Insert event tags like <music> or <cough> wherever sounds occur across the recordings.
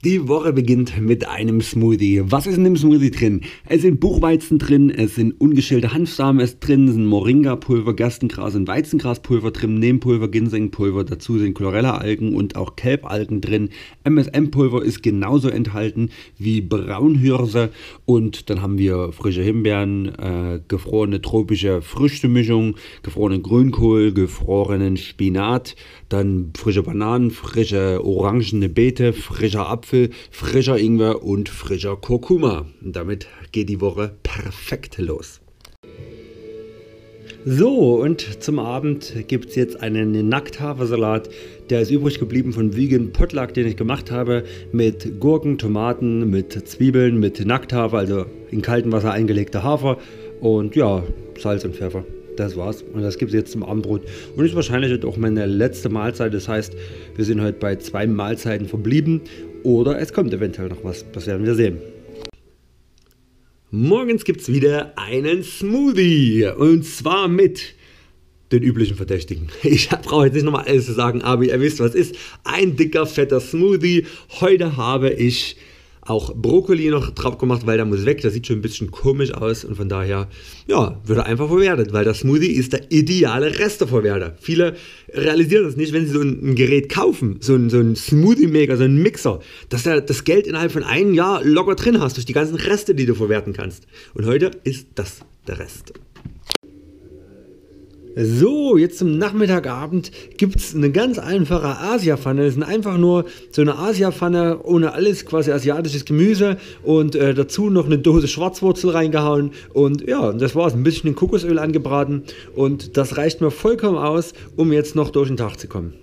Die Woche beginnt mit einem Smoothie. Was ist in dem Smoothie drin? Es sind Buchweizen drin, es sind ungeschälte Hanfsamen es drin, es sind Moringa-Pulver, Gerstengras und Weizengraspulver drin, Nehmpulver, Ginsengpulver, dazu sind Chlorella-Algen und auch Kelbalgen drin. MSM-Pulver ist genauso enthalten wie Braunhirse und dann haben wir frische Himbeeren, äh, gefrorene tropische Früchtemischung, gefrorenen Grünkohl, gefrorenen Spinat, dann frische Bananen, frische orangene Beete, frischer Apfel, Apfel, frischer Ingwer und frischer Kurkuma. Und damit geht die Woche perfekt los. So, und zum Abend gibt es jetzt einen Nackthafersalat. Der ist übrig geblieben von Vegan Potluck, den ich gemacht habe, mit Gurken, Tomaten, mit Zwiebeln, mit Nackthafer, also in kaltem Wasser eingelegter Hafer und ja, Salz und Pfeffer. Das war's. Und das gibt es jetzt zum Abendbrot. Und ist wahrscheinlich auch meine letzte Mahlzeit. Das heißt, wir sind heute bei zwei Mahlzeiten verblieben. Oder es kommt eventuell noch was. Das werden wir sehen. Morgens gibt es wieder einen Smoothie. Und zwar mit den üblichen Verdächtigen. <laughs> Ich brauche jetzt nicht nochmal alles zu sagen, aber ihr wisst, was ist. Ein dicker, fetter Smoothie. Heute habe ich auch Brokkoli noch drauf gemacht, weil der muss weg. Der sieht schon ein bisschen komisch aus und von daher, ja, wird er einfach verwertet, weil der Smoothie ist der ideale Resteverwerter. Viele realisieren das nicht, wenn sie so ein, ein Gerät kaufen, so ein, so ein Smoothie-Maker, so ein Mixer, dass du das Geld innerhalb von einem Jahr locker drin hast, durch die ganzen Reste, die du verwerten kannst. Und heute ist das der Rest. So, jetzt zum Nachmittagabend gibt es eine ganz einfache Asia-Pfanne. Das ist einfach nur so eine Asia-Pfanne ohne alles, quasi asiatisches Gemüse und äh, dazu noch eine Dose Schwarzwurzel reingehauen. Und ja, das war's. Ein bisschen in Kokosöl angebraten und das reicht mir vollkommen aus, um jetzt noch durch den Tag zu kommen.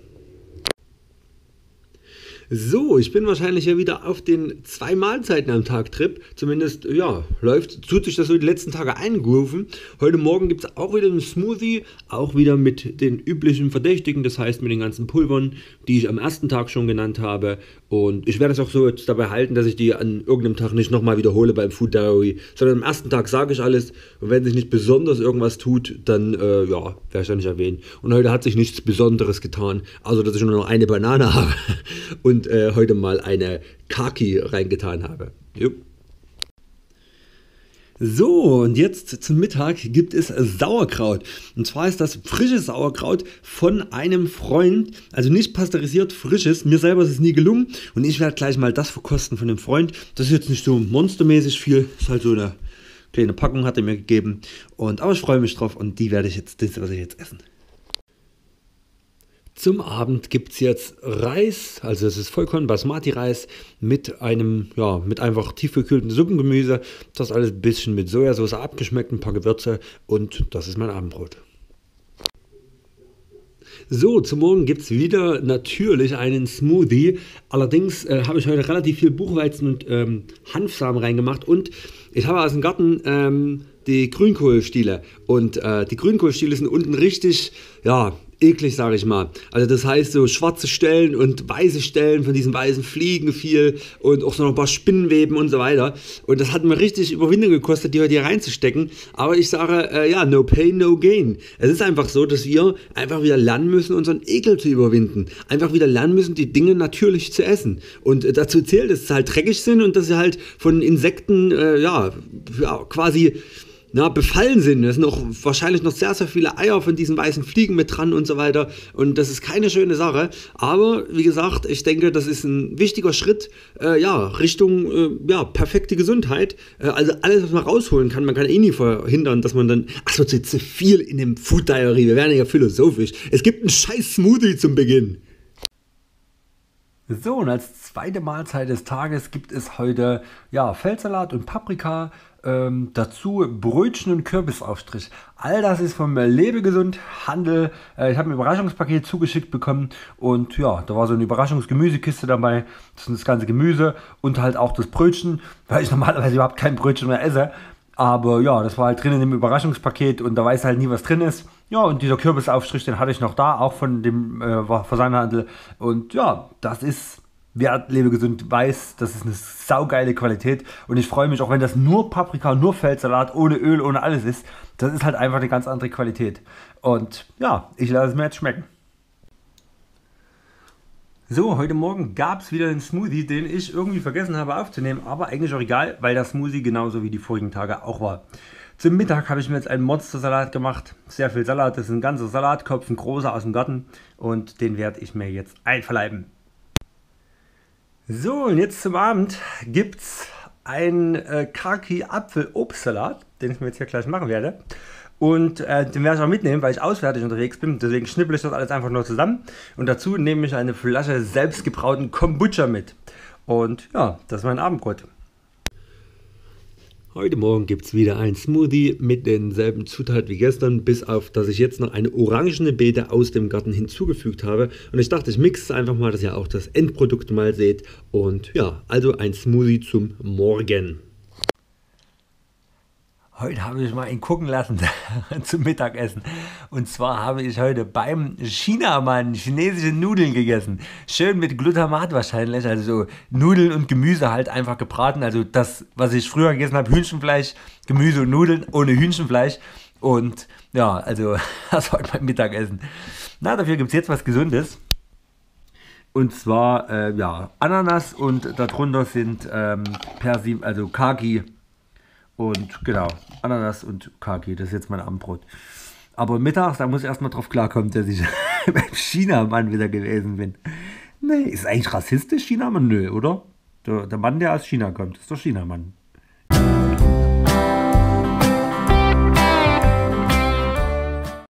So, ich bin wahrscheinlich ja wieder auf den zwei Mahlzeiten am Tag Trip. Zumindest, ja, läuft, tut sich das so die letzten Tage eingerufen. Heute Morgen gibt es auch wieder einen Smoothie, auch wieder mit den üblichen Verdächtigen, das heißt mit den ganzen Pulvern, die ich am ersten Tag schon genannt habe. Und ich werde es auch so jetzt dabei halten, dass ich die an irgendeinem Tag nicht nochmal wiederhole beim Food Diary, sondern am ersten Tag sage ich alles und wenn sich nicht besonders irgendwas tut, dann äh, ja, werde ich da nicht erwähnen. Und heute hat sich nichts Besonderes getan, also dass ich nur noch eine Banane <laughs> habe und äh, heute mal eine Kaki reingetan habe. Jupp. So, und jetzt zum Mittag gibt es Sauerkraut. Und zwar ist das frisches Sauerkraut von einem Freund, also nicht pasteurisiert, frisches. Mir selber ist es nie gelungen und ich werde gleich mal das verkosten von dem Freund. Das ist jetzt nicht so monstermäßig viel, ist halt so eine kleine Packung hat er mir gegeben. Und, aber ich freue mich drauf und die werde ich jetzt, das werde ich jetzt essen. Zum Abend gibt es jetzt Reis, also es ist Vollkorn Basmati-Reis mit einem, ja, mit einfach tiefgekühlten Suppengemüse. Das alles ein bisschen mit Sojasauce abgeschmeckt, ein paar Gewürze und das ist mein Abendbrot. So, zum Morgen gibt es wieder natürlich einen Smoothie. Allerdings äh, habe ich heute relativ viel Buchweizen und ähm, Hanfsamen reingemacht und ich habe aus dem Garten ähm, die Grünkohlstiele. Und äh, die Grünkohlstiele sind unten richtig, ja, eklig, sage ich mal. Also das heißt so schwarze Stellen und weiße Stellen von diesen weißen Fliegen viel und auch so noch ein paar Spinnenweben und so weiter. Und das hat mir richtig Überwindung gekostet, die heute hier reinzustecken. Aber ich sage, äh, ja, no pain, no gain. Es ist einfach so, dass wir einfach wieder lernen müssen, unseren Ekel zu überwinden. Einfach wieder lernen müssen, die Dinge natürlich zu essen. Und äh, dazu zählt, dass sie halt dreckig sind und dass sie halt von Insekten, äh, ja, ja, quasi na, befallen sind. Es sind auch wahrscheinlich noch sehr, sehr viele Eier von diesen weißen Fliegen mit dran und so weiter. Und das ist keine schöne Sache. Aber wie gesagt, ich denke, das ist ein wichtiger Schritt äh, ja, Richtung äh, ja, perfekte Gesundheit. Äh, also alles, was man rausholen kann, man kann eh nie verhindern, dass man dann. Achso, zu viel in dem Food Diary. Wir werden ja philosophisch. Es gibt einen scheiß Smoothie zum Beginn. So, und als zweite Mahlzeit des Tages gibt es heute ja, Feldsalat und Paprika ähm, dazu Brötchen und Kürbisaufstrich. All das ist vom Lebegesund Handel. Äh, ich habe ein Überraschungspaket zugeschickt bekommen und ja, da war so eine Überraschungsgemüsekiste dabei. Das ist das ganze Gemüse und halt auch das Brötchen, weil ich <laughs> normalerweise überhaupt kein Brötchen mehr esse. Aber ja, das war halt drin in dem Überraschungspaket und da weiß halt nie, was drin ist. Ja, und dieser Kürbisaufstrich, den hatte ich noch da, auch von dem äh, Versandhandel. Und ja, das ist wer lebegesund weiß, das ist eine saugeile Qualität und ich freue mich auch, wenn das nur Paprika, nur Feldsalat, ohne Öl, ohne alles ist. Das ist halt einfach eine ganz andere Qualität. Und ja, ich lasse es mir jetzt schmecken. So, heute Morgen gab es wieder einen Smoothie, den ich irgendwie vergessen habe aufzunehmen, aber eigentlich auch egal, weil der Smoothie genauso wie die vorigen Tage auch war. Zum Mittag habe ich mir jetzt einen Monstersalat gemacht. Sehr viel Salat, das ist ein ganzer Salatkopf, ein großer aus dem Garten und den werde ich mir jetzt einverleiben. So, und jetzt zum Abend gibt es einen äh, Kaki-Apfel-Obstsalat, den ich mir jetzt hier gleich machen werde. Und äh, den werde ich auch mitnehmen, weil ich auswärtig unterwegs bin. Deswegen schnippel ich das alles einfach nur zusammen. Und dazu nehme ich eine Flasche selbstgebrauten Kombucha mit. Und ja, das ist mein Abendbrot. Heute Morgen gibt es wieder ein Smoothie mit denselben Zutaten wie gestern, bis auf, dass ich jetzt noch eine orangene Beete aus dem Garten hinzugefügt habe. Und ich dachte, ich mixe einfach mal, dass ihr auch das Endprodukt mal seht. Und ja, also ein Smoothie zum Morgen. Heute habe ich mal ihn gucken lassen <laughs> zum Mittagessen. Und zwar habe ich heute beim Chinamann chinesische Nudeln gegessen. Schön mit Glutamat wahrscheinlich. Also so Nudeln und Gemüse halt einfach gebraten. Also das, was ich früher gegessen habe, Hühnchenfleisch, Gemüse und Nudeln ohne Hühnchenfleisch. Und ja, also <laughs> das war mein Mittagessen. Na, dafür gibt es jetzt was Gesundes. Und zwar, äh, ja, Ananas und darunter sind ähm, Persim, also Kaki und genau, Ananas und Kaki, das ist jetzt mein Abendbrot. Aber mittags, da muss ich erstmal drauf klarkommen, dass ich <laughs> beim Chinamann wieder gewesen bin. Nee, ist eigentlich rassistisch Chinamann? Nö, oder? Der, der Mann, der aus China kommt, ist der Chinamann.